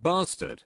Bastard.